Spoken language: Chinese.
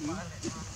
嗯。